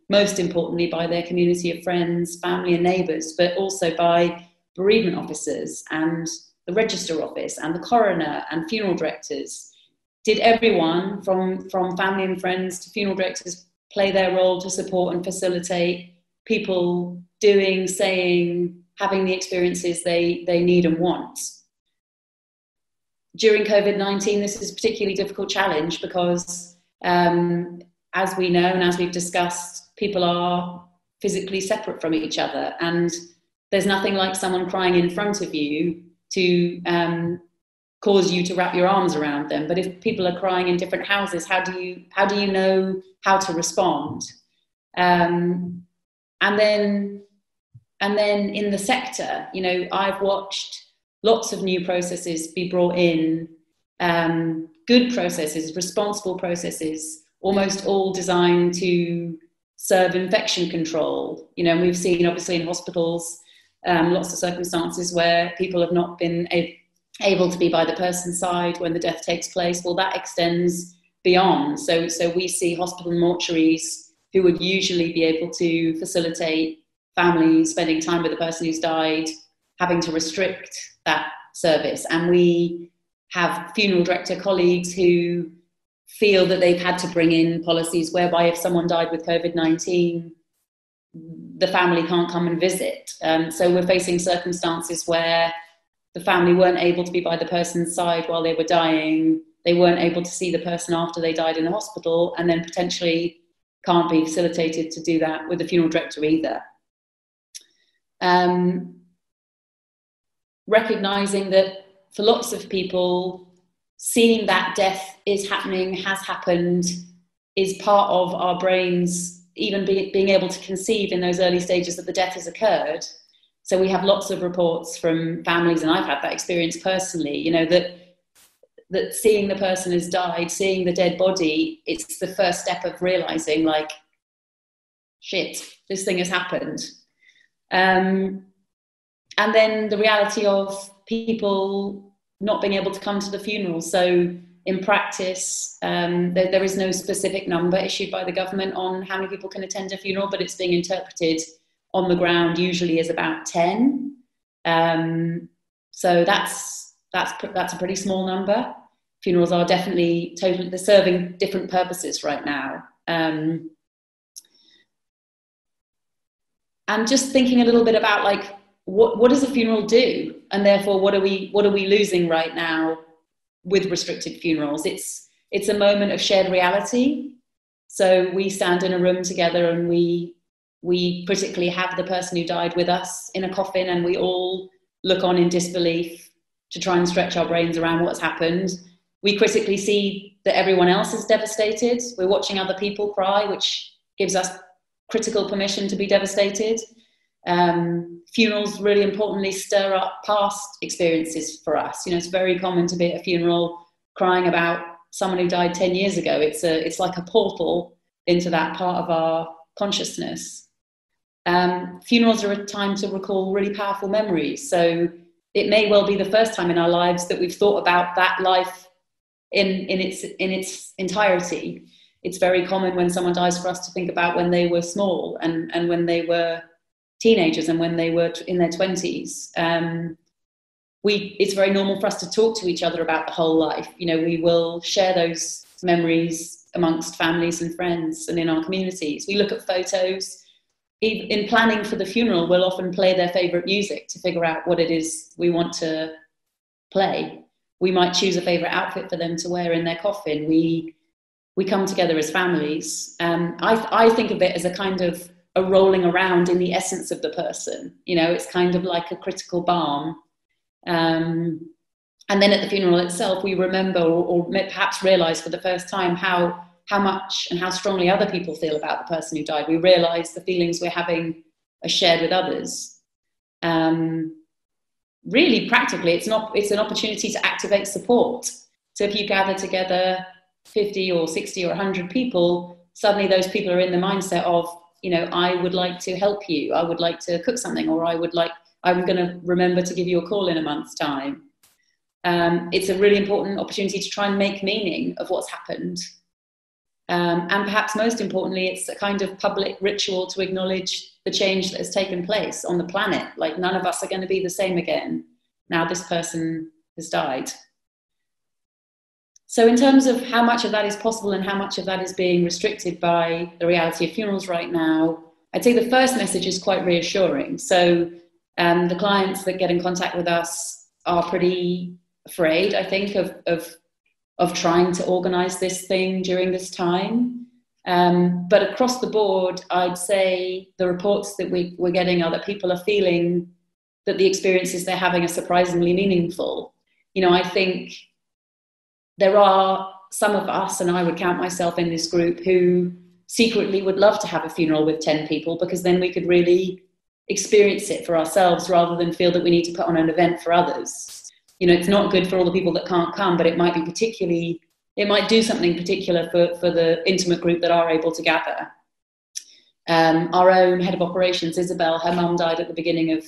most importantly by their community of friends, family, and neighbours, but also by bereavement officers and the register office and the coroner and funeral directors. Did everyone from, from family and friends to funeral directors play their role to support and facilitate people doing, saying, having the experiences they, they need and want? During COVID 19, this is a particularly difficult challenge because, um, as we know and as we've discussed, people are physically separate from each other and there's nothing like someone crying in front of you to um, cause you to wrap your arms around them. But if people are crying in different houses how do you how do you know how to respond? Um, and then and then in the sector you know i've watched lots of new processes be brought in um, good processes responsible processes almost all designed to serve infection control. You know, we've seen obviously in hospitals um, lots of circumstances where people have not been a- able to be by the person's side when the death takes place. Well, that extends beyond. So, so we see hospital mortuaries who would usually be able to facilitate families spending time with the person who's died, having to restrict that service. And we have funeral director colleagues who feel that they've had to bring in policies whereby if someone died with COVID 19, the family can't come and visit. Um, so we're facing circumstances where the family weren't able to be by the person's side while they were dying. They weren't able to see the person after they died in the hospital, and then potentially can't be facilitated to do that with the funeral director either. Um, recognizing that for lots of people, seeing that death is happening, has happened, is part of our brains, even be, being able to conceive in those early stages that the death has occurred. So we have lots of reports from families, and I've had that experience personally, you know, that that seeing the person has died, seeing the dead body, it's the first step of realizing, like, shit, this thing has happened. Um, and then the reality of people not being able to come to the funeral. So, in practice, um, there, there is no specific number issued by the government on how many people can attend a funeral, but it's being interpreted on the ground usually as about 10. Um, so that's that's that's a pretty small number. Funerals are definitely totally they're serving different purposes right now. Um, and just thinking a little bit about like what what does a funeral do, and therefore what are we what are we losing right now with restricted funerals? It's it's a moment of shared reality. So we stand in a room together and we we critically have the person who died with us in a coffin, and we all look on in disbelief to try and stretch our brains around what's happened. We critically see that everyone else is devastated. We're watching other people cry, which gives us critical permission to be devastated. Um, funerals really importantly stir up past experiences for us. You know, it's very common to be at a funeral crying about someone who died 10 years ago. It's, a, it's like a portal into that part of our consciousness. Um, funerals are a time to recall really powerful memories. So it may well be the first time in our lives that we've thought about that life in, in, its, in its entirety. It's very common when someone dies for us to think about when they were small and, and when they were teenagers and when they were in their 20s. Um, we, it's very normal for us to talk to each other about the whole life. You know, we will share those memories amongst families and friends and in our communities. We look at photos in planning for the funeral, we'll often play their favorite music to figure out what it is we want to play. We might choose a favorite outfit for them to wear in their coffin. We we come together as families. Um, I, I think of it as a kind of a rolling around in the essence of the person. You know, it's kind of like a critical balm. Um, and then at the funeral itself, we remember or, or perhaps realize for the first time how how much and how strongly other people feel about the person who died. We realize the feelings we're having are shared with others. Um, really, practically, it's not. It's an opportunity to activate support. So if you gather together 50 or 60 or 100 people, suddenly those people are in the mindset of, you know, I would like to help you. I would like to cook something, or I would like. I'm going to remember to give you a call in a month's time. Um, it's a really important opportunity to try and make meaning of what's happened um, and perhaps most importantly, it's a kind of public ritual to acknowledge the change that has taken place on the planet. Like none of us are going to be the same again. Now this person has died. So, in terms of how much of that is possible and how much of that is being restricted by the reality of funerals right now, I'd say the first message is quite reassuring. So, um, the clients that get in contact with us are pretty afraid, I think, of, of of trying to organize this thing during this time. Um, but across the board, I'd say the reports that we, we're getting are that people are feeling that the experiences they're having are surprisingly meaningful. You know, I think there are some of us, and I would count myself in this group, who secretly would love to have a funeral with 10 people because then we could really experience it for ourselves rather than feel that we need to put on an event for others. You know it's not good for all the people that can't come but it might be particularly it might do something particular for, for the intimate group that are able to gather. Um, our own head of operations isabel her mum died at the beginning of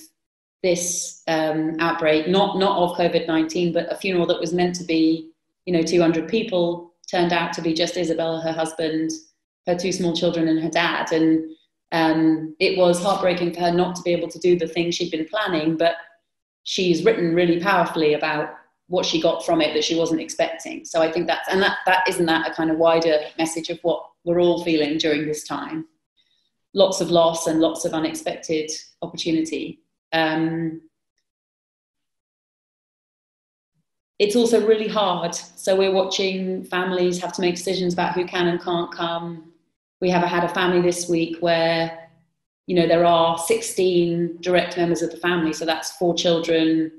this um, outbreak not not of covid-19 but a funeral that was meant to be you know 200 people turned out to be just isabel her husband her two small children and her dad and um, it was heartbreaking for her not to be able to do the thing she'd been planning but she's written really powerfully about what she got from it that she wasn't expecting. So I think that's and that that isn't that a kind of wider message of what we're all feeling during this time. Lots of loss and lots of unexpected opportunity. Um, it's also really hard. So we're watching families have to make decisions about who can and can't come. We have had a family this week where, you know, there are 16 direct members of the family. So that's four children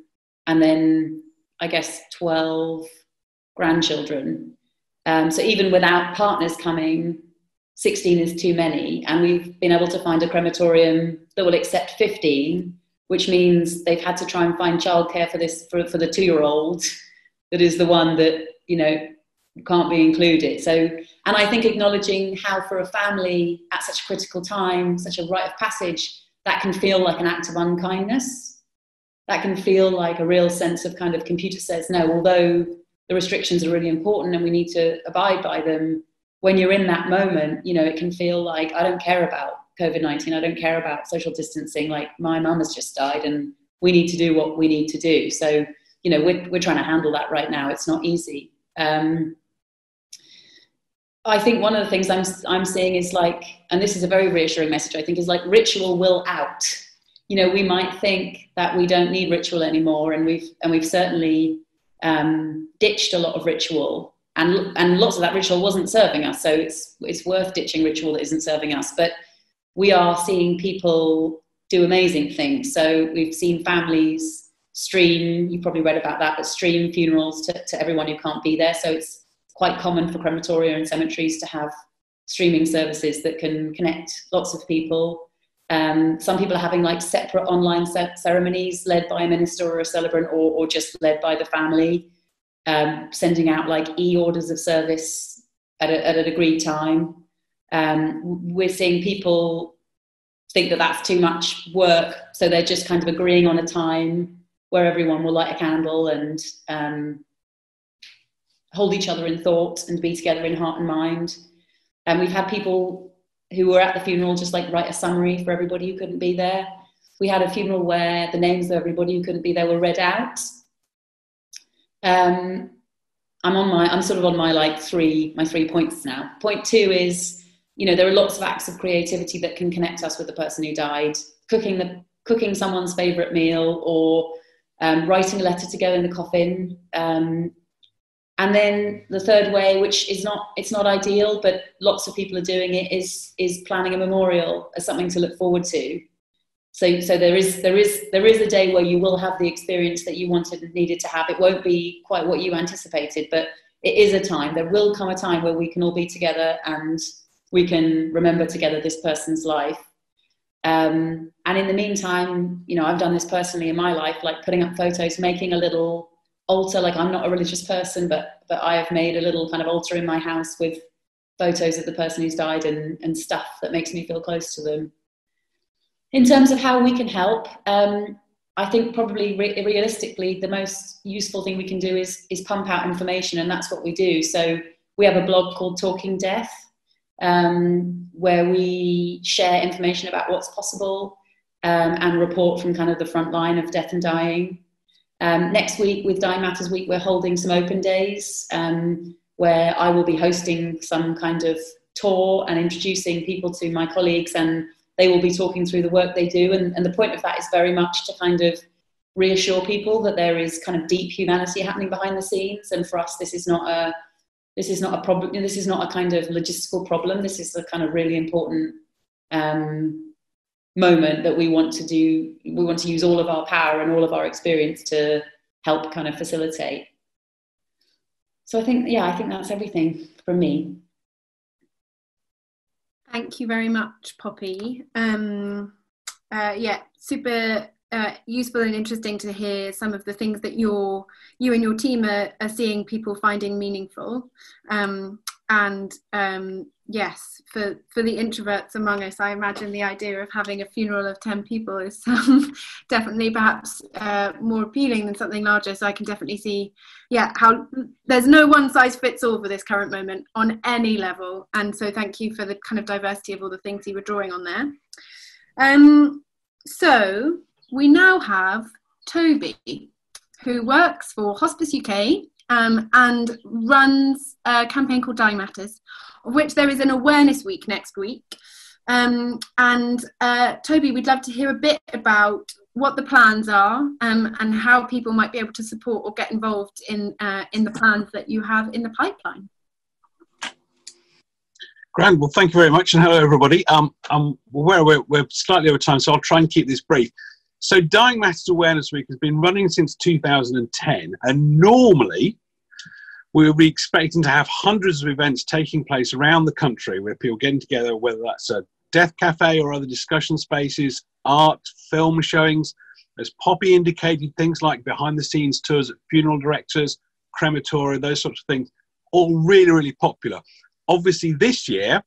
and then I guess 12 grandchildren. Um, so even without partners coming, 16 is too many. And we've been able to find a crematorium that will accept 15, which means they've had to try and find childcare for this for, for the two-year-old that is the one that you know can't be included. So and i think acknowledging how for a family at such a critical time such a rite of passage that can feel like an act of unkindness. That can feel like a real sense of kind of computer says no although the restrictions are really important and we need to abide by them when you're in that moment you know it can feel like i don't care about covid-19 i don't care about social distancing like my mum has just died and we need to do what we need to do. So you know, we're, we're trying to handle that right now. It's not easy. Um, I think one of the things I'm, I'm seeing is like, and this is a very reassuring message, I think, is like ritual will out. You know, we might think that we don't need ritual anymore, and we've, and we've certainly um, ditched a lot of ritual, and, and lots of that ritual wasn't serving us. So it's, it's worth ditching ritual that isn't serving us. But we are seeing people do amazing things. So we've seen families stream, you probably read about that, but stream funerals to, to everyone who can't be there. So it's quite common for crematoria and cemeteries to have streaming services that can connect lots of people. Um, some people are having like separate online ceremonies led by a minister or a celebrant or, or just led by the family, um, sending out like e orders of service at, a, at an agreed time. Um, we're seeing people think that that's too much work, so they're just kind of agreeing on a time where everyone will light a candle and um, hold each other in thought and be together in heart and mind. And we've had people who were at the funeral just like write a summary for everybody who couldn't be there. We had a funeral where the names of everybody who couldn't be there were read out. Um, I'm on my, I'm sort of on my like three, my three points now. Point two is, you know, there are lots of acts of creativity that can connect us with the person who died. Cooking the, cooking someone's favorite meal or um, writing a letter to go in the coffin. Um, and then the third way, which is not it's not ideal, but lots of people are doing it, is is planning a memorial as something to look forward to. So so there is there is there is a day where you will have the experience that you wanted and needed to have. It won't be quite what you anticipated, but it is a time. There will come a time where we can all be together and we can remember together this person's life um, and in the meantime, you know, I've done this personally in my life, like putting up photos, making a little altar. Like I'm not a religious person, but but I have made a little kind of altar in my house with photos of the person who's died and, and stuff that makes me feel close to them. In terms of how we can help, um, I think probably re- realistically the most useful thing we can do is is pump out information, and that's what we do. So we have a blog called Talking Death, um, where we share information about what's possible um, and report from kind of the front line of death and dying. Um, next week, with Dying Matters Week, we're holding some open days um, where I will be hosting some kind of tour and introducing people to my colleagues, and they will be talking through the work they do. And, and the point of that is very much to kind of reassure people that there is kind of deep humanity happening behind the scenes. And for us, this is not a this is not a problem. This is not a kind of logistical problem. This is a kind of really important um, moment that we want to do. We want to use all of our power and all of our experience to help kind of facilitate. So I think, yeah, I think that's everything from me. Thank you very much, Poppy. Um, uh, yeah, super uh, useful and interesting to hear some of the things that you're, you and your team are, are seeing people finding meaningful. Um, and um, yes, for, for the introverts among us, I imagine the idea of having a funeral of 10 people is um, definitely perhaps uh, more appealing than something larger. So I can definitely see, yeah, how there's no one size fits all for this current moment on any level. And so thank you for the kind of diversity of all the things you were drawing on there. Um, so we now have Toby, who works for Hospice UK um, and runs a campaign called Dying Matters, of which there is an awareness week next week. Um, and uh, Toby, we'd love to hear a bit about what the plans are um, and how people might be able to support or get involved in uh, in the plans that you have in the pipeline. Grand. Well, thank you very much, and hello everybody. Um, I'm aware we're, we're slightly over time, so I'll try and keep this brief. So, Dying Matters Awareness Week has been running since 2010, and normally we will be expecting to have hundreds of events taking place around the country where people getting together, whether that's a death cafe or other discussion spaces, art, film showings. As Poppy indicated, things like behind the scenes tours at funeral directors, crematoria, those sorts of things, all really, really popular. Obviously, this year,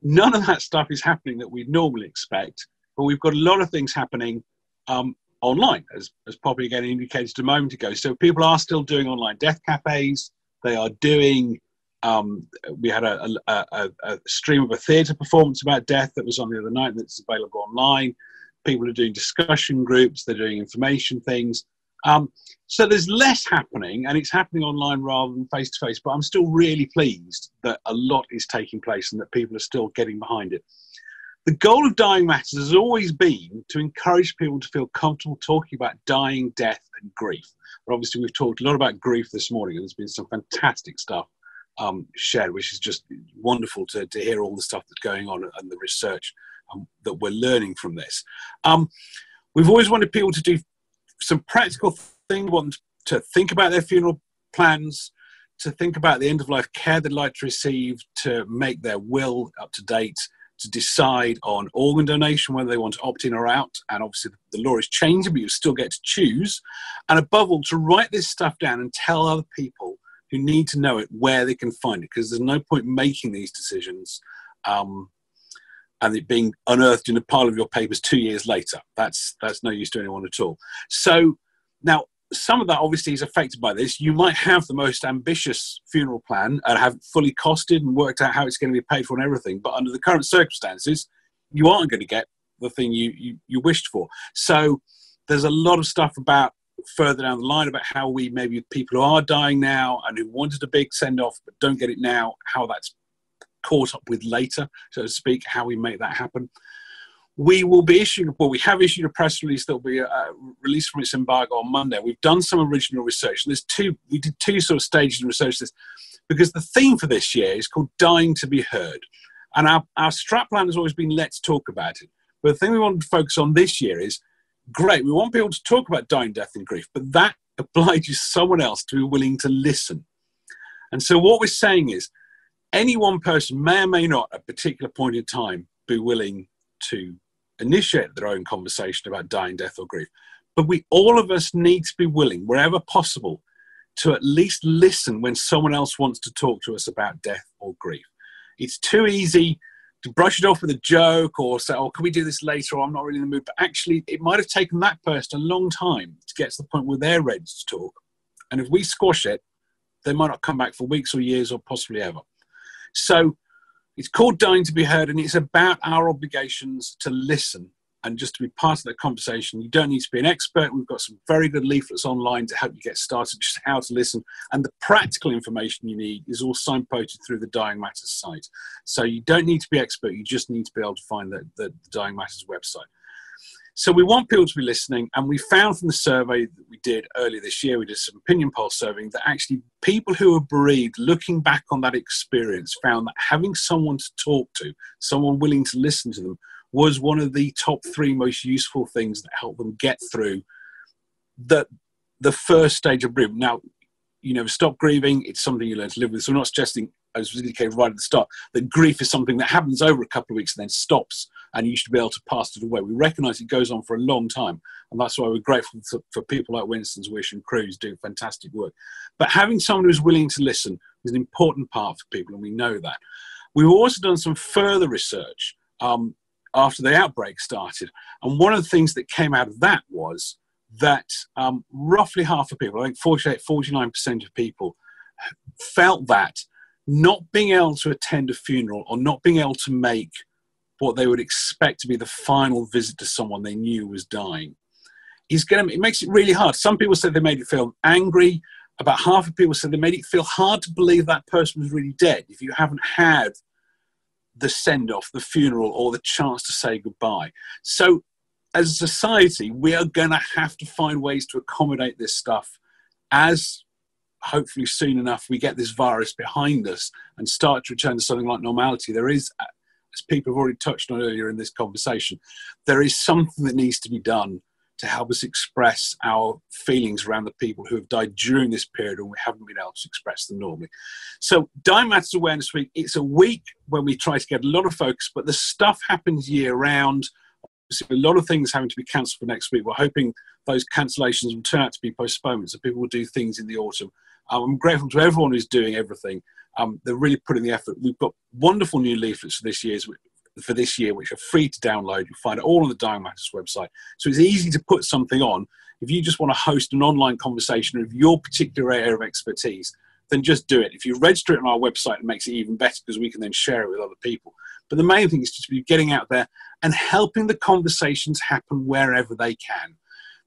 none of that stuff is happening that we'd normally expect, but we've got a lot of things happening um, online, as, as Poppy again indicated a moment ago. So people are still doing online death cafes, they are doing. Um, we had a, a, a, a stream of a theatre performance about death that was on the other night that's available online. People are doing discussion groups, they're doing information things. Um, so there's less happening, and it's happening online rather than face to face. But I'm still really pleased that a lot is taking place and that people are still getting behind it. The goal of Dying Matters has always been to encourage people to feel comfortable talking about dying, death, and grief. But obviously, we've talked a lot about grief this morning, and there's been some fantastic stuff um, shared, which is just wonderful to, to hear all the stuff that's going on and the research um, that we're learning from this. Um, we've always wanted people to do some practical things, want to think about their funeral plans, to think about the end of life care they'd like to receive, to make their will up to date, to decide on organ donation, whether they want to opt in or out. And obviously, the law is changing, but you still get to choose. And above all, to write this stuff down and tell other people who need to know it where they can find it, because there's no point making these decisions um, and it being unearthed in a pile of your papers two years later. That's that's no use to anyone at all. So now some of that obviously is affected by this. You might have the most ambitious funeral plan and have fully costed and worked out how it's going to be paid for and everything, but under the current circumstances, you aren't going to get the thing you, you, you wished for. So there's a lot of stuff about further down the line about how we maybe people who are dying now and who wanted a big send off but don't get it now, how that's caught up with later, so to speak, how we make that happen we will be issuing, well, we have issued a press release that will be uh, released from its embargo on Monday. We've done some original research. There's two, we did two sort of stages in research this because the theme for this year is called Dying to be Heard. And our, our strap has always been let's talk about it. But the thing we want to focus on this year is great, we want people to talk about dying, death, and grief, but that obliges someone else to be willing to listen. And so what we're saying is any one person may or may not at a particular point in time be willing to initiate their own conversation about dying, death, or grief. But we, all of us, need to be willing, wherever possible, to at least listen when someone else wants to talk to us about death or grief. It's too easy to brush it off with a joke or say, oh, can we do this later? Or I'm not really in the mood. But actually, it might have taken that person a long time to get to the point where they're ready to talk. And if we squash it, they might not come back for weeks or years or possibly ever. So it's called Dying to be Heard, and it's about our obligations to listen and just to be part of that conversation. You don't need to be an expert. We've got some very good leaflets online to help you get started, just how to listen. And the practical information you need is all signposted through the Dying Matters site. So you don't need to be expert, you just need to be able to find the, the, the Dying Matters website. So we want people to be listening, and we found from the survey that we did earlier this year, we did some opinion poll surveying, that actually people who are bereaved, looking back on that experience, found that having someone to talk to, someone willing to listen to them, was one of the top three most useful things that helped them get through the the first stage of bereavement. Now, you never stop grieving; it's something you learn to live with. So, we're not suggesting as was indicated right at the start, that grief is something that happens over a couple of weeks and then stops, and you should be able to pass it away. We recognise it goes on for a long time, and that's why we're grateful for people like Winston's Wish and Cruse doing fantastic work. But having someone who's willing to listen is an important part for people, and we know that. We've also done some further research um, after the outbreak started, and one of the things that came out of that was that um, roughly half of people, I think 48, 49% of people, felt that not being able to attend a funeral or not being able to make what they would expect to be the final visit to someone they knew was dying is going to, it makes it really hard. Some people said they made it feel angry. About half of people said they made it feel hard to believe that person was really dead if you haven't had the send off, the funeral, or the chance to say goodbye. So, as a society, we are going to have to find ways to accommodate this stuff as hopefully soon enough we get this virus behind us and start to return to something like normality. There is, as people have already touched on earlier in this conversation, there is something that needs to be done to help us express our feelings around the people who have died during this period and we haven't been able to express them normally. So, Dying Matters Awareness Week, it's a week when we try to get a lot of focus, but the stuff happens year round. A lot of things having to be cancelled for next week. We're hoping those cancellations will turn out to be postponements, so people will do things in the autumn. Um, I'm grateful to everyone who's doing everything. Um, they're really putting the effort. We've got wonderful new leaflets for this year's for this year, which are free to download. You'll find it all on the Dying Matters website. So it's easy to put something on. If you just want to host an online conversation of your particular area of expertise, then just do it. If you register it on our website, it makes it even better because we can then share it with other people. But the main thing is just to be getting out there and helping the conversations happen wherever they can.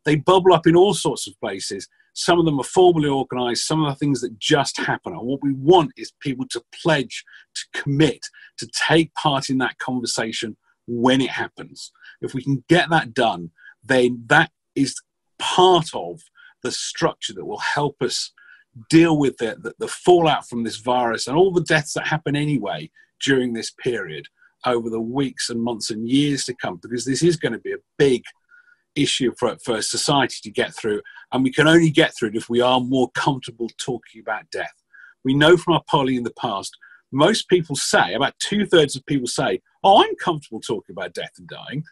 They bubble up in all sorts of places. Some of them are formally organised, some of the things that just happen. And what we want is people to pledge, to commit, to take part in that conversation when it happens. If we can get that done, then that is part of the structure that will help us deal with the, the, the, fallout from this virus and all the deaths that happen anyway during this period over the weeks and months and years to come, because this is going to be a big issue for, for society to get through. And we can only get through it if we are more comfortable talking about death. We know from our polling in the past, most people say, about two thirds of people say, Oh, I'm comfortable talking about death and dying.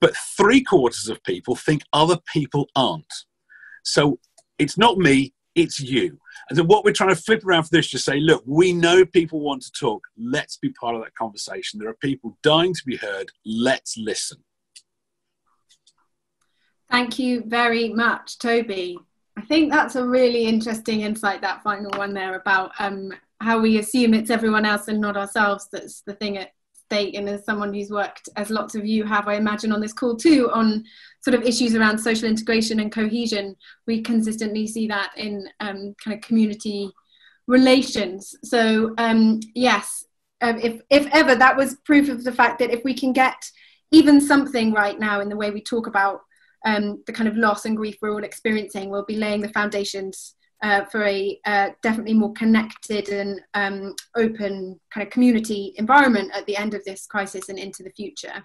But three quarters of people think other people aren't. So it's not me, it's you. And so what we're trying to flip around for this to say, look, we know people want to talk. Let's be part of that conversation. There are people dying to be heard. Let's listen. Thank you very much, Toby. I think that's a really interesting insight, that final one there about um, how we assume it's everyone else and not ourselves that's the thing at stake. And as someone who's worked, as lots of you have, I imagine, on this call too, on sort of issues around social integration and cohesion, we consistently see that in um, kind of community relations. So, um, yes, um, if, if ever, that was proof of the fact that if we can get even something right now in the way we talk about um, the kind of loss and grief we're all experiencing we'll be laying the foundations uh, for a uh, definitely more connected and um, open kind of community environment at the end of this crisis and into the future.